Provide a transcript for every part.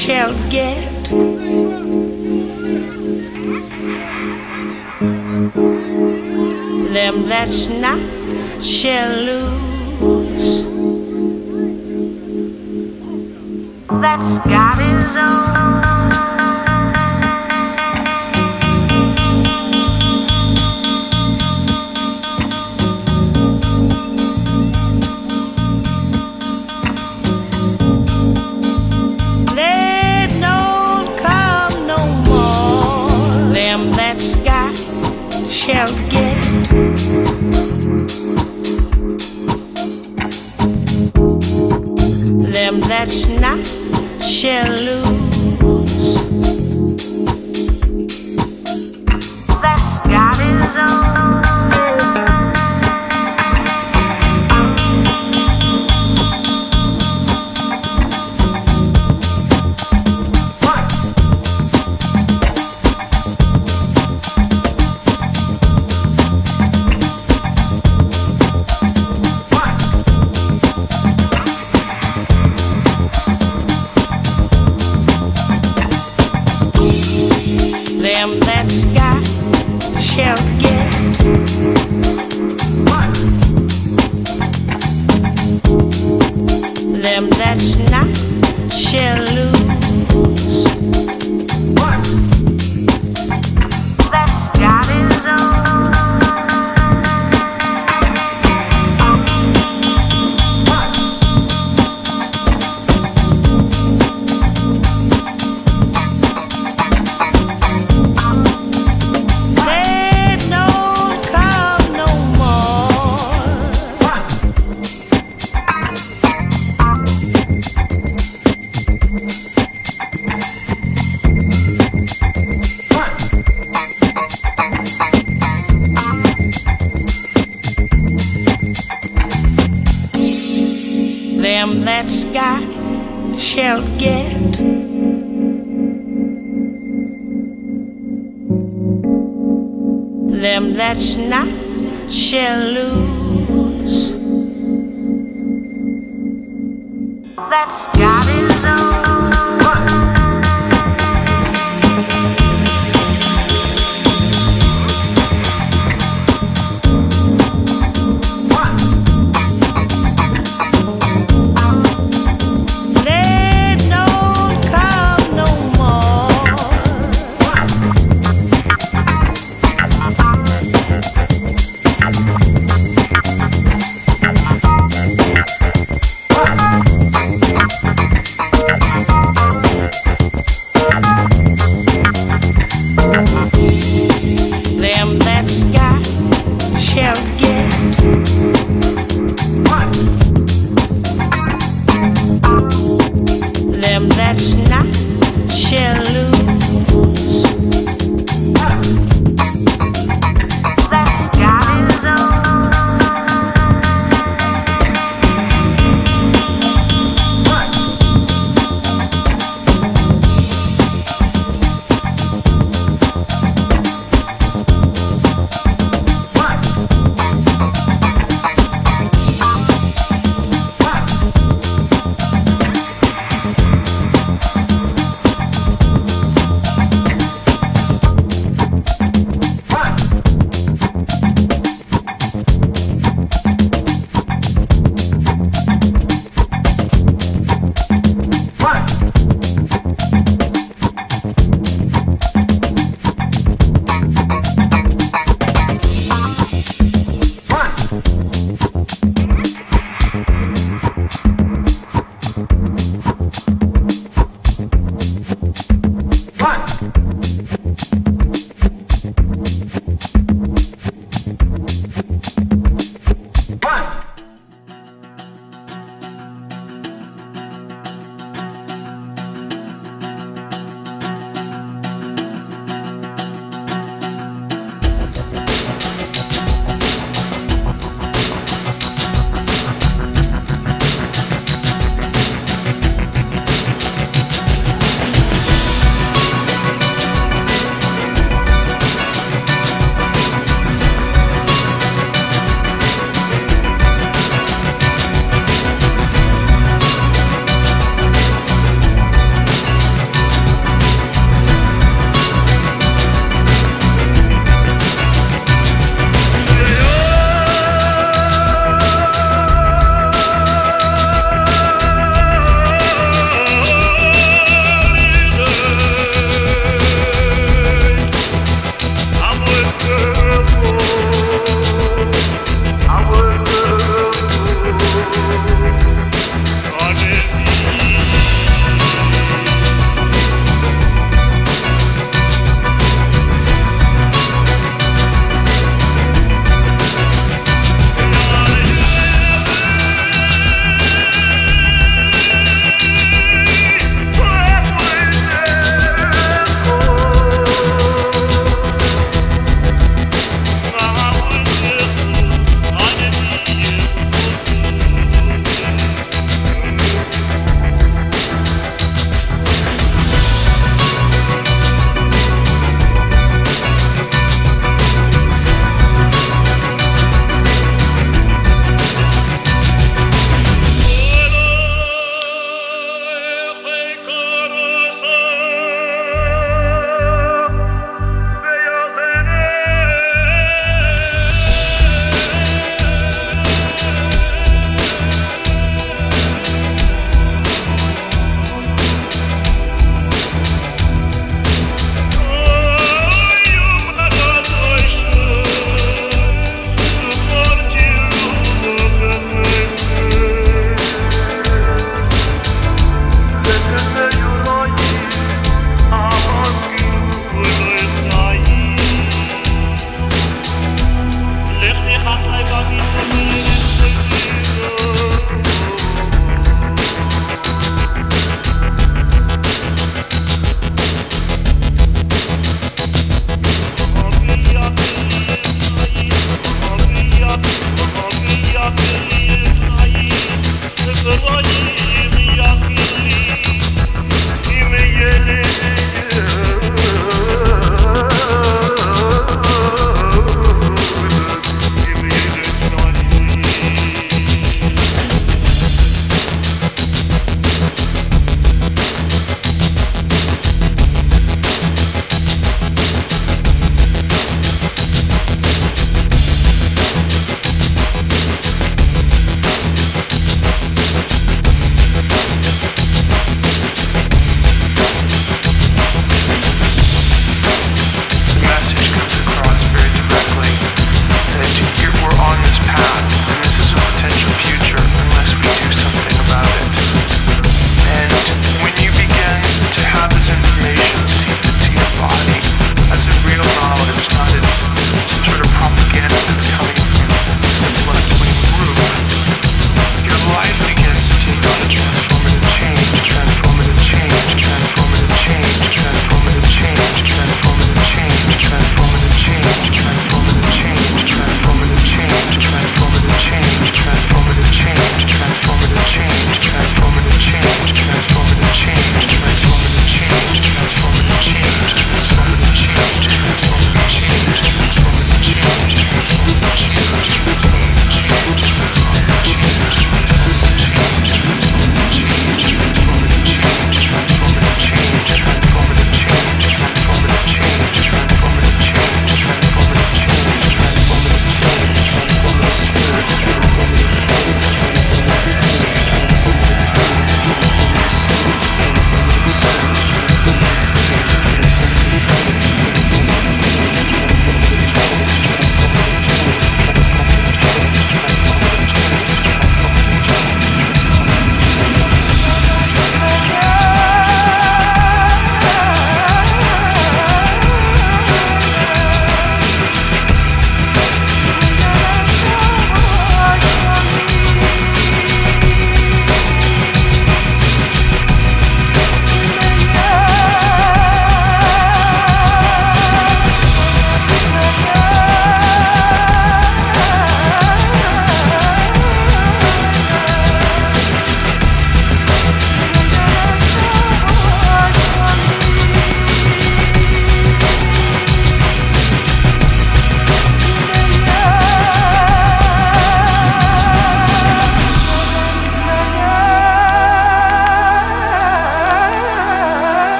shall get. Them that's not shall lose. That's God is own. shall get. Them that's not shall lose. shall get. Them that's not shall lose. That's got it.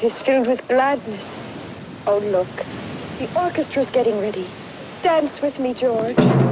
Heart is filled with gladness. Oh, look. The orchestra's getting ready. Dance with me, George.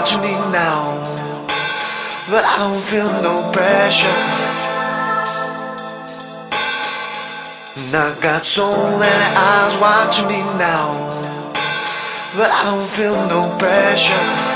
Watching me now, but I don't feel no pressure. And I got so many eyes watching me now, but I don't feel no pressure.